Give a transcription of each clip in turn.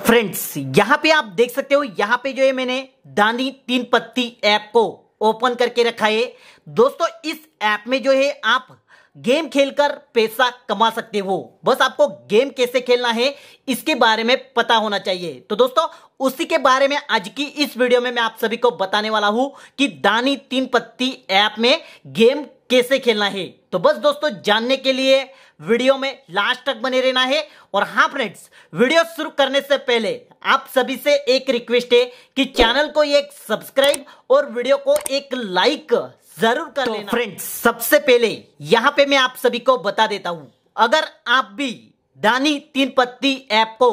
Friends, यहाँ पे आप देख सकते हो, यहाँ पे जो है मैंने दानी तीन पत्ती ऐप को ओपन करके रखा है। दोस्तों, इस ऐप में जो है आप गेम खेलकर पैसा कमा सकते हो। बस आपको गेम कैसे खेलना है, इसके बारे में पता होना चाहिए। तो दोस्तों, उसी के बारे में आज की इस वीडियो में मैं आप सभी को बताने वाला हूँ कि दानी तीन पत्ती ऐप में गेम कैसे खेलना है। तो बस दोस्तों, जानने के लिए वीडियो में लास्ट तक बने रहना है। और हाँ फ्रेंड्स वीडियो शुरू करने से पहले आप सभी से एक रिक्वेस्ट है कि चैनल को एक सब्सक्राइब और वीडियो को एक लाइक ज़रूर कर तो लेना। फ्रेंड्स सबसे पहले यहाँ पे मैं आप सभी को बता देता हूँ। अगर आप भी दानी तीन पत्ती ऐप को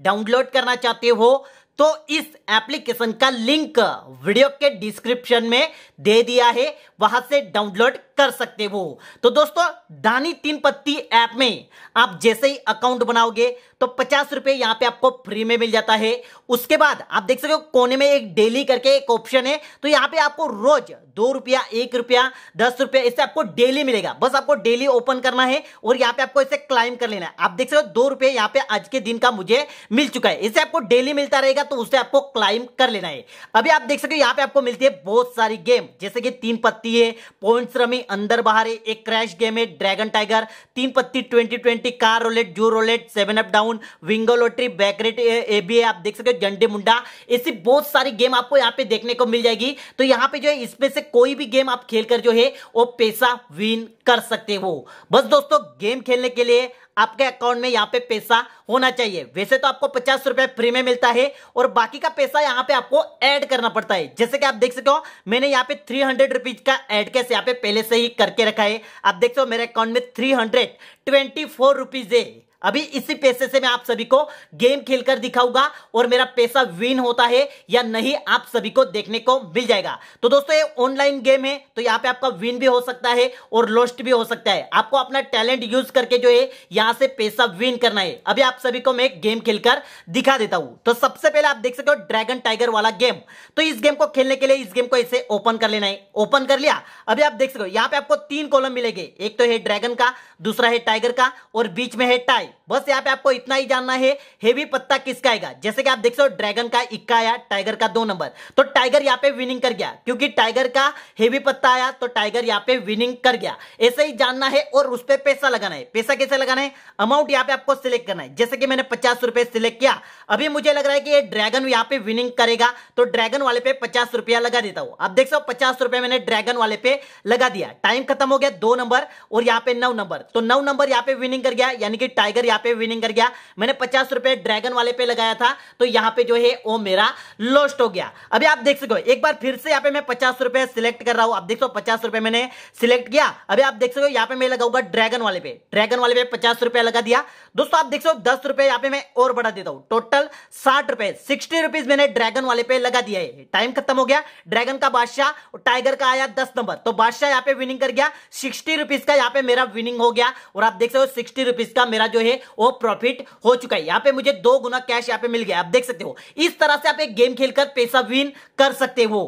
डाउनलोड करना चाहते हो तो इस एप्लीकेशन का लिंक वीडियो के डिस्क्रिप्शन में दे दिया है। वहाँ से डाउनलोड कर सकते हो। तो दोस्तों, दानी तीन पत्ती ऐप में आप जैसे ही अकाउंट बनाओगे तो पचास रुपए यहाँ पे आपको फ्री में मिल जाता है। उसके बाद आप देख सकते हो, कोने में एक डेली करके एक ऑप्शन है। तो यहाँ पे आपको रोज दो रुपया, एक रुपया, दस रुपया, इससे आपको डेली मिलेगा। बस आपको डेली ओपन करना है और यहाँ पे आपको इसे क्लाइम कर लेना है। आप देख सकते हो, दो रुपये यहाँ पे आज के दिन का मुझे मिल चुका है। इसे आपको डेली मिलता रहेगा तो उसे आपको क्लाइम कर लेना है। अभी आप देख सकते हो, यहाँ पे आपको मिलती है बहुत सारी गेम, जैसे कि तीन पत्ती है पॉइंट्स रमी अंदर बाहर है। एक क्रैश गेम है dragon tiger Teen Patti twenty twenty car roulette zoo roulette seven up down Wingo lottery baccarat A B आप देख सकते हो जंडे मुंडा ऐसी बहुत सारी गेम आपको यहाँ पे देखने को मिल जाएगी। तो यहाँ पे जो है, इसमें से कोई भी गेम आप खेलकर जो है, वो पैसा विन कर सकते हो। बस दोस्तों गेम खेलने के लिए आपके अकाउंट में यहाँ पे पैसा होना चाहिए। वैसे तो आपको पचास रुपए फ्री में मिलता है और बाकी का पैसा यहाँ पे आपको ऐड करना पड़ता है। जैसे कि आप देख सकते हो, मैंने यहाँ पे थ्री हंड्रेड रुपीज़ का एड कैसे यहाँ पे पहले से ही करके रखा है। आप देख सकते हो, मेरे अकाउंट में three hundred twenty four rupees है। अभी इसी पैसे से मैं आप सभी को गेम खेलकर दिखाऊँगा और मेरा पैसा विन होता है या नहीं आप सभी को देखने को मिल जाएगा। तो दोस्तों, ये ऑनलाइन गेम है तो यहाँ पे आपका विन भी हो सकता है और लॉस्ट भी हो सकता है। आपको अपना टैलेंट यूज़ करके जो है, यहाँ से पैसा विन करना है। अभी आप सभी को मैं गेम खेलकर दिखा देता हूँ। तो सबसे पहले आप देख सकते हो ड्रैगन टाइगर वाला गेम तो इस गेम को खेलने के लिए इस गेम को इसे ओपन कर लेना है। ओपन कर लिया। अभी आप देख सकते हो, यहाँ पे आपको तीन कॉलम मिलेंगे। एक तो है ड्रैगन का, दूसरा है टाइगर का और बीच में है टाई बस यहाँ पे आपको इतना ही जानना है हेवी पत्ता किसका आएगा? जैसे कि आप देख हो ड्रैगन का इक्का आया टाइगर का दो नंबर तो टाइगर यहाँ पे विनिंग कर गया, क्योंकि टाइगर का हेवी पत्ता आया तो टाइगर यहाँ पे विनिंग कर गया. ऐसे ही जानना है और उस पर पैसा लगाना है. पैसा कैसे लगाना है? अमाउंट यहाँ पे आपको सिलेक्ट करना है. जैसे कि मैंने पचास सिलेक्ट किया, अभी मुझे लग रहा है कि ये ड्रैगन यहाँ पे विनिंग करेगा तो ड्रैगन वाले पे पचास लगा देता हूँ. आप देख हो, पचास मैंने ड्रैगन वाले पे लगा दिया. टाइम खत्म हो गया, दो नंबर और यहाँ पे नौ नंबर तो नौ नंबर यहाँ पे विनिंग कर गया, यानी कि टाइगर यहाँ पे विनिंग कर गया, मैंने पचास रुपए ड्रैगन वाले पे लगाया था तो यहाँ पे जो है वो मेरा लॉस्ट हो गया। अभी आप देख सको, एक बार फिर से यहाँ पे मैं पचास रुपए सिलेक्ट कर रहा हूँ। आप देख सको, पचास रुपए मैंने सिलेक्ट किया। अभी आप देख सको, यहाँ पे मैं लगाऊँगा ड्रैगन वाले पे। ड्रैगन वाले पे पचास रुपए लगा दिया। दोस्तों, आप देख सको, दस रुपए यहाँ पे मैं और बढ़ा देता हूँ। टोटल साठ रुपए सिक्सटी रुपीज़ मैंने ड्रैगन वाले पे लगा दिया है। टाइम खत्म हो गया। ड्रैगन का बादशाह टाइगर का आया दस नंबर। तो बादशाह यहाँ पे विनिंग कर गया। सिक्सटी रुपीज़ का यहाँ पे मेरा विनिंग हो गया। और आप देख सकते हो सिक्सटी रुपीज़ का मेरा जो है वो प्रॉफिट हो चुका है। यहाँ पे मुझे दो गुना कैश यहाँ पे मिल गया। आप देख सकते हो। इस तरह से आप एक गेम खेलकर पैसा विन कर सकते हो।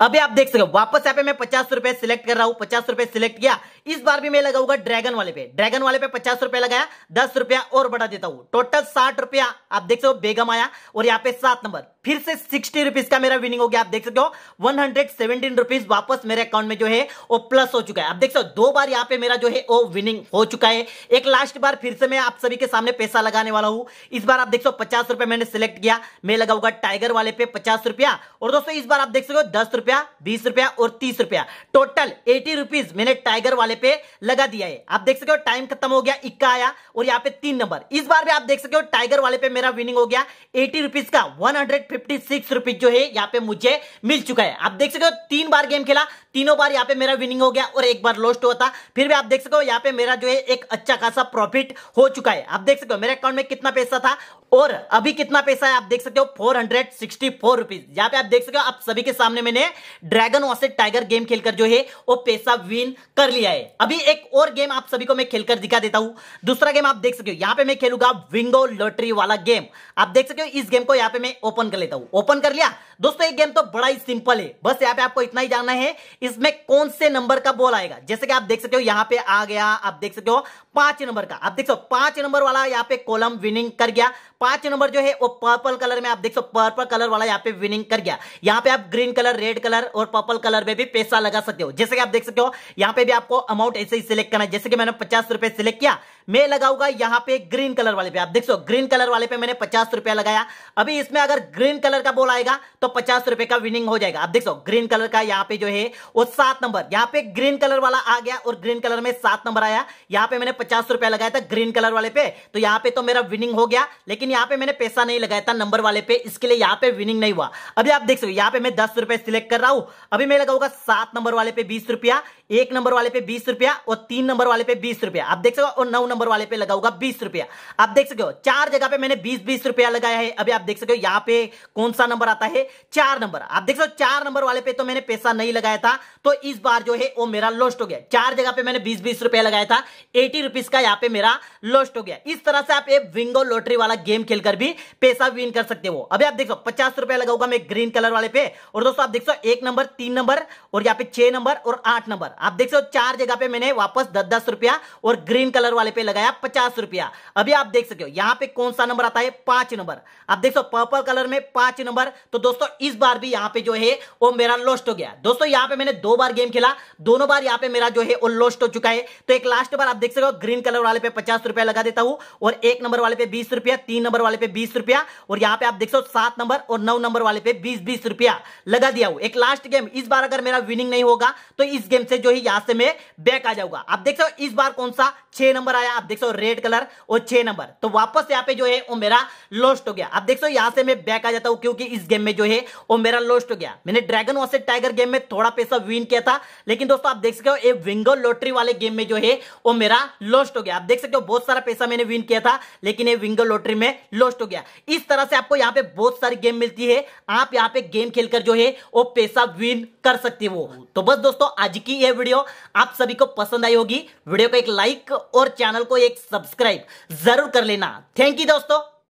अभी आप देख सकते हो, वापस यहाँ पे मैं पचास रुपए सिलेक्ट कर रहा हूँ। पचास रुपए सिलेक्ट किया। इस बार भी मैं लगाऊँगा ड्रैगन वाले पे। ड्रैगन वाले पे पचास रुपए लगाया, दस रुपया और बढ़ा देता हूँ। टोटल साठ रुपया आप देख सकते हो, बेगम आया और यहाँ पे सात नंबर। फिर से सिक्सटी रुपीज़ का मेरा विनिंग हो गया। आप देख सकते हो वन हंड्रेड सेवेंटीन रुपीज़ वापस मेरे अकाउंट में जो है, वो प्लस हो चुका है। आप देख सकते हो, दो बार यहाँ पे मेरा जो है, वो विनिंग हो चुका है। एक लास्ट बार फिर से मैं आप सभी के सामने पैसा लगाने वाला हूँ। इस बार आप देख हो, पचास रुपए मैंने सिलेक्ट किया। मैं लगाऊँगा टाइगर वाले पे पचास रुपया। और दोस्तों, इस बार आप देख सकते हो, दस रुपया, बीस रुपया और तीस रुपया। टोटल एटी रुपीज़ मैंने टाइगर वाले पे लगा दिया है। आप देख सकते हो टाइम खत्म हो गया, इक्का आया और यहाँ पे तीन नंबर इस बार भी आप देख सकते हो टाइगर वाले पे मेरा विनिंग हो गया। एटी रुपीज़ का one hundred fifty six rupees जो है यहाँ पे मुझे मिल चुका है। आप देख सकते हो तीन बार गेम खेला, तीनों बार यहाँ पे मेरा विनिंग हो गया और एक बार लॉस्ट हुआ था। फिर भी आप देख सको, यहाँ पे मेरा जो है एक अच्छा खासा प्रॉफिट हो चुका है। आप देख सको, मेरे अकाउंट में कितना पैसा था और अभी कितना पैसा है आप देख सकते हो? Four hundred sixty four rupees यहाँ पे आप देख सकते हो, आप सभी के सामने मैंने ड्रैगन वॉसेट टाइगर गेम खेलकर जो है, वो पैसा विन कर लिया है। अभी एक और गेम आप सभी को मैं खेलकर दिखा देता हूँ। दूसरा गेम आप देख सकते हो, यहाँ पे मैं खेलूँगा विंगो लॉटरी वाला गेम आप देख सकते हो, इस गेम को यहाँ पे मैं ओपन कर लेता हूँ। ओपन कर लिया दोस्तों, ये गेम तो बड़ा ही सिंपल है। बस यहाँ पे आपको इतना ही जानना है, इसमें कौन से नंबर का बॉल आएगा। जैसे कि आप देख सकते हो, यहाँ पे आ गया, आप देख सकते हो, पाँच नंबर का। आप देख सकते पाँच नंबर वाला यहाँ पे कॉलम विनिंग कर गया। पाँच नंबर जो है, वो पर्पल कलर में आप देख सकते पर्पल कलर वाला यहाँ पे विनिंग कर गया। यहाँ पे आप ग्रीन कलर रेड कलर और पर्पल कलर में भी पैसा लगा सकते हो। जैसे कि आप देख सकते हो, यहाँ पे भी आपको अमाउंट ऐसे ही सिलेक्ट करना है। जैसे कि मैंने पचास रुपए सिलेक्ट किया मैं लगाऊँगा यहाँ पे ग्रीन कलर वाले पे। आप देख सो ग्रीन कलर वाले पे मैंने पचास रुपया लगाया। अभी इसमें अगर ग्रीन कलर का बॉल आएगा तो पचास रुपए का विनिंग हो जाएगा। आप देख सो ग्रीन कलर का यहाँ पे जो है, वो सात नंबर। यहाँ पे ग्रीन कलर वाला आ गया और ग्रीन कलर में सात नंबर आया। यहाँ पे मैंने पचास रुपया लगाया था ग्रीन कलर वाले पे। तो यहाँ पे तो मेरा विनिंग हो गया, लेकिन यहाँ पे मैंने पैसा नहीं लगाया था नंबर वाले पे। इसके लिए यहाँ पे विनिंग नहीं हुआ। अभी आप देख सकते यहाँ पे मैं दस रुपए सिलेक्ट कर रहा हूँ। अभी मैं लगाऊँगा सात नंबर वाले पे बीस रुपया। एक नंबर वाले पे बीस रुपया और तीन नंबर वाले पे बीस रुपया। आप देख सको, और नौ नंबर वाले पे लगाऊँगा बीस रुपया। आप देख सको, चार जगह पे मैंने बीस बीस रुपया लगाया है। अभी आप देख सकते हो यहाँ पे कौन सा नंबर आता है? चार नंबर। आप देख सकते हो चार नंबर वाले पे तो मैंने पैसा नहीं लगाया था तो इस बार जो है वो मेरा लॉस्ट हो गया। चार जगह पे मैंने बीस बीस रुपया लगाया था, एटी रुपीज़ का यहाँ पे मेरा लॉस्ट हो गया। इस तरह से आप एक विंगो लॉटरी वाला गेम खेलकर भी पैसा विन कर सकते हो। अभी आप देखो पचास रुपया लगाऊँगा मैं ग्रीन कलर वाले पे, और दोस्तों आप देख सो एक नंबर, तीन नंबर, और यहाँ पे छह नंबर और आठ नंबर। आप देख सकते हो, चार जगह पे मैंने वापस दस दस रुपया और ग्रीन कलर वाले पे लगाया पचास रुपया। अभी आप देख सकते हो, यहाँ पे कौन सा नंबर आता है? पाँच नंबर। आप देख सकते पर्पल कलर में पाँच नंबर। तो दोस्तों, इस बार भी यहाँ पे जो है, वो मेरा लॉस्ट हो गया। दोस्तों, यहाँ पे मैंने दो बार गेम खेला। दोनों बार यहाँ पे मेरा जो है, वो लॉस्ट हो चुका है। तो एक लास्ट बार आप देख सकते हो ग्रीन कलर वाले पे पचास रुपया लगा देता हूँ और एक नंबर वाले पे बीस रुपया, तीन नंबर वाले पे बीस रुपया और यहाँ पे आप देख सो सात नंबर और नौ नंबर वाले पे बीस बीस रुपया लगा दिया हूँ। एक लास्ट गेम इस बार अगर मेरा विनिंग नहीं होगा तो इस गेम से जो है यहाँ से मैं बैक आ जाऊँगा। आप देख सकते इस बार कौन सा छह नंबर आया, आप देख सकते रेड कलर और छह नंबर तो वापस यहाँ पे जो है, वो मेरा लॉस्ट हो गया। आप देख सकते यहाँ से मैं बैक आ जाता हूँ, क्योंकि इस गेम में जो है, वो मेरा लॉस्ट हो गया। मैंने ड्रैगन वर्सेस टाइगर गेम में थोड़ा पैसा विन किया था, लेकिन दोस्तों आप देख सकते हो, ये विंगो लॉटरी वाले गेम में जो है, वो मेरा लॉस्ट हो गया। आप देख सकते हो, बहुत सारा पैसा मैंने विन किया था, लेकिन ये विंगो लॉटरी में लॉस्ट हो गया। इस तरह से आपको यहाँ पे बहुत सारी गेम मिलती है। आप यहाँ पे गेम खेलकर जो है, वो पैसा विन कर सकते हो। तो बस दोस्तों, आज की यह वीडियो आप सभी को पसंद आई होगी। वीडियो को एक लाइक और चैनल को एक सब्सक्राइब ज़रूर कर लेना। थैंक यू दोस्तों।